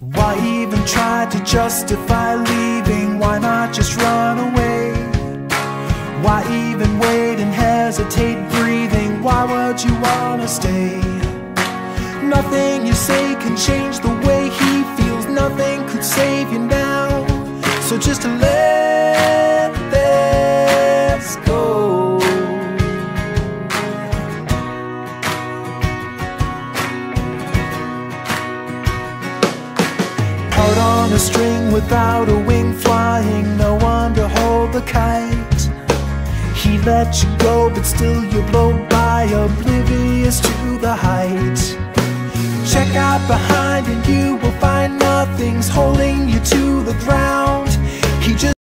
Why even try to justify leaving? Why not just run away? Why even wait and hesitate breathing? Why would you wanna stay? Nothing you say can change the way he feels. Nothing could save you now. So just let this without a wing flying, no one to hold the kite. He let you go, but still you blow by, oblivious to the height. Check out behind and you will find nothing's holding you to the ground. He just